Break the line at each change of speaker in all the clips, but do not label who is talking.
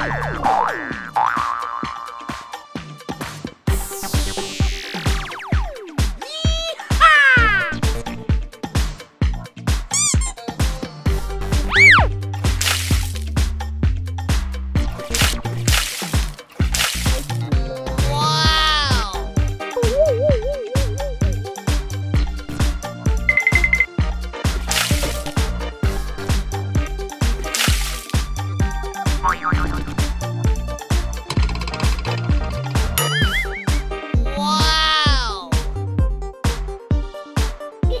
Bye.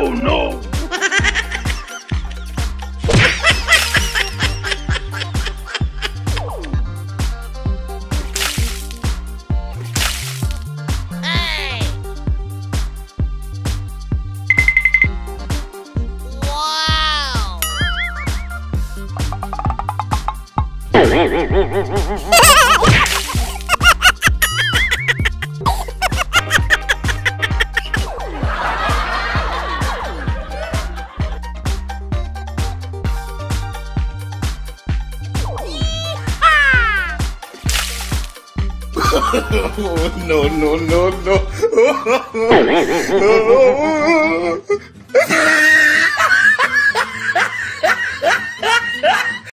Oh no.
Wow!
no, no, no, no.